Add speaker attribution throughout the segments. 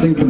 Speaker 1: Mr.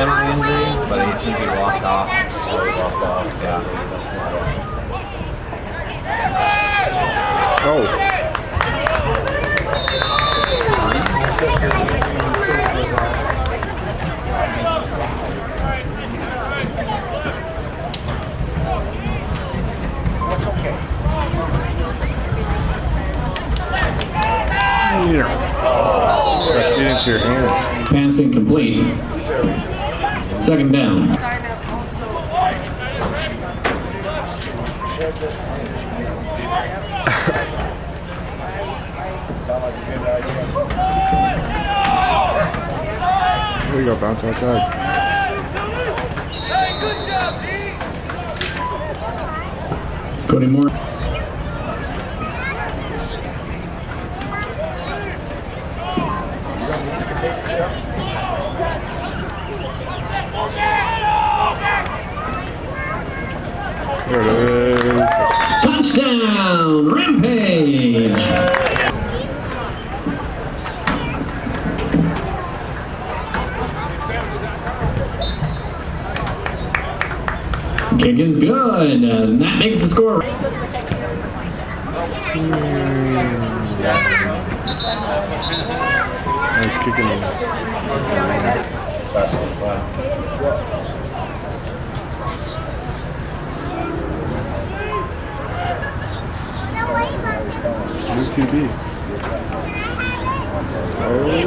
Speaker 1: Injury, but I think he walked off.
Speaker 2: walked off.
Speaker 1: Yeah.
Speaker 3: Oh. Hands.
Speaker 4: Passing complete. Second down.
Speaker 3: There you go, bounce outside.
Speaker 4: Cody Moore.
Speaker 3: There it is.
Speaker 4: Touchdown! Rampage! Kick is good. And uh, that makes the score.
Speaker 3: Nice kicking. UQB. Probably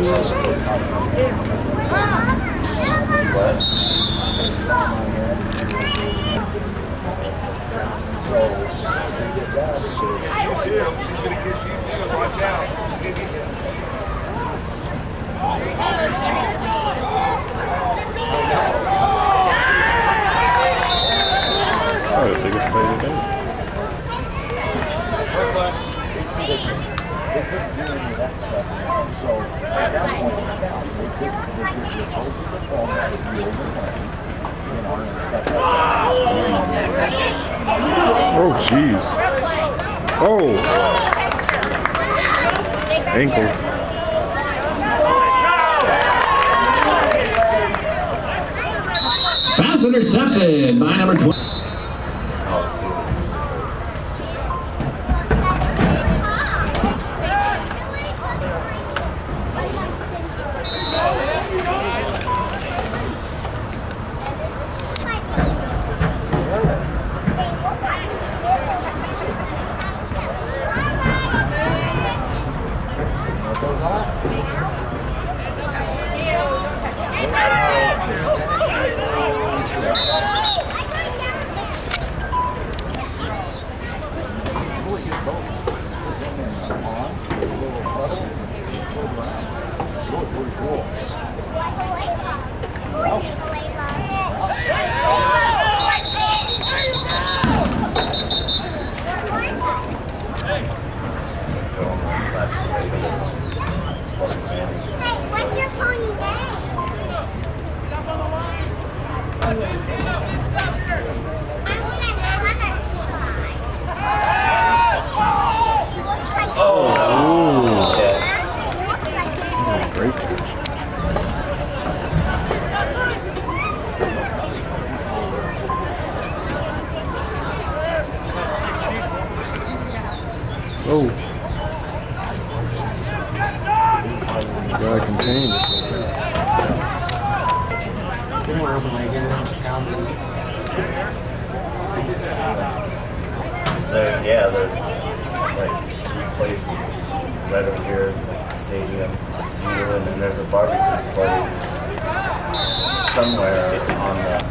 Speaker 3: Oh, jeez. Oh. Ankle.
Speaker 4: Pass intercepted by number 20. Amen. Oh.
Speaker 3: Gotta contain
Speaker 1: There, yeah, there's like these places right over here, like stadium, and and there's a barbecue place somewhere on the.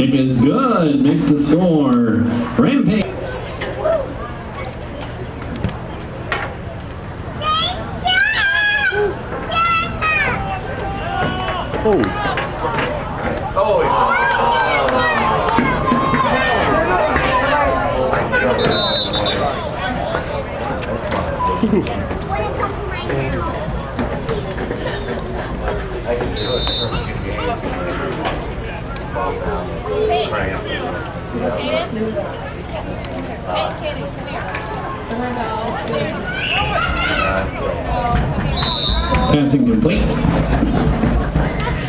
Speaker 4: Kick is good. Makes the score. Rampage.
Speaker 3: Oh,
Speaker 1: I can do it for a few games. Fall down. Cramp.
Speaker 2: Kaden? Hey, Kaden, come here. No, come here. No, come here.
Speaker 4: Passing complete.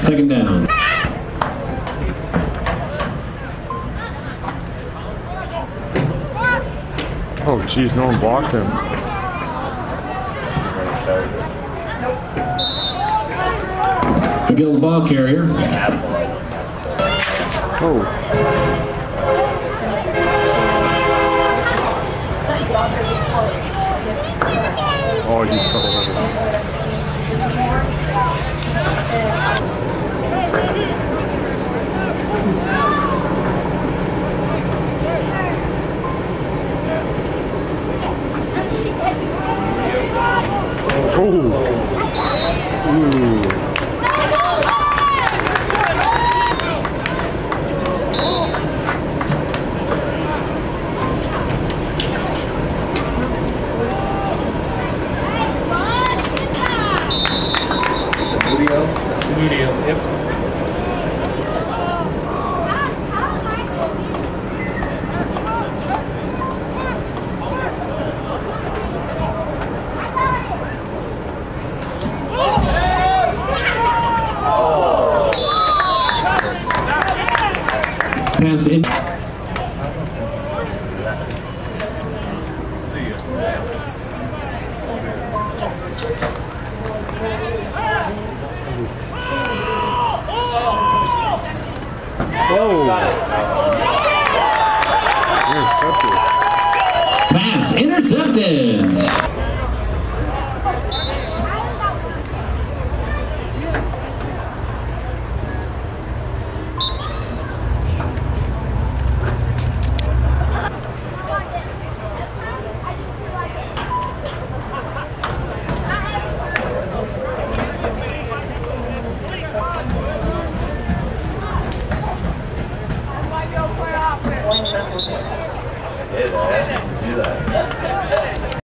Speaker 4: Second down.
Speaker 3: oh, jeez, no one blocked him.
Speaker 4: Miguel, the ball carrier.
Speaker 3: Oh, oh, he fell over. Oh, ooh. Mm.
Speaker 4: Pass in.
Speaker 3: Oh!
Speaker 4: Pass intercepted.